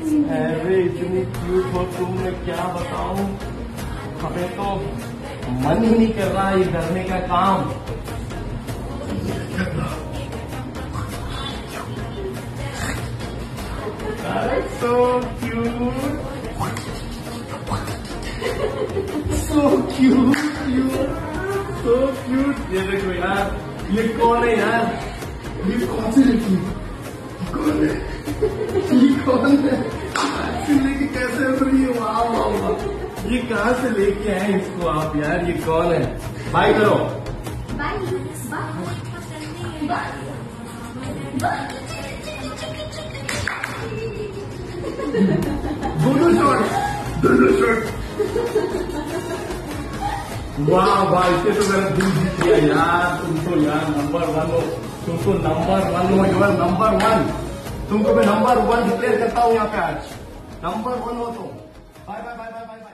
अरे इतनी क्यूट हो तुम मैं क्या बताऊँ हमें तो मन ही नहीं कर रहा ये करने का काम so cute. So cute, cute. So cute. ये देखो यार ये कौन है यार ये कौन सी लड़की कौन है ये कहाँ से लेके आए इसको आप यार? ये कॉल है। बाय करो। Bye bye bye. दोनों शॉट। दोनों शॉट। वाह वाह इसे तो मेरा दिल जीत गया यार। तुम तो यार नंबर वन हो। तुम तो नंबर वन हो यार नंबर वन तुमको मैं नंबर वन डिक्लेयर करता हूँ यहाँ पे आज। नंबर वन हो तो। Bye bye bye bye bye.